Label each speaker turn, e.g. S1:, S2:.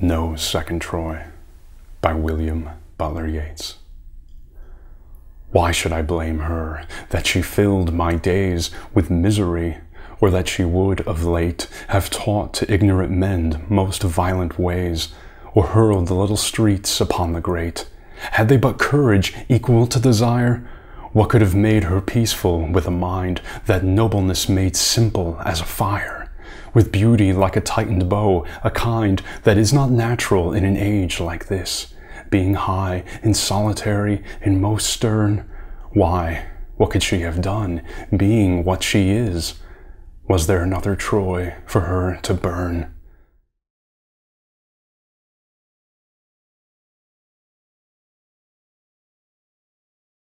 S1: No Second Troy by William Butler Yeats. Why should I blame her that she filled my days with misery, or that she would of late have taught to ignorant men most violent ways, or hurled the little streets upon the great? Had they but courage equal to desire, what could have made her peaceful with a mind that nobleness made simple as a fire? With beauty like a tightened bow, a kind that is not natural in an age like this, being high and solitary and most stern. Why, what could she have done, being what she is? Was there another Troy for her to burn?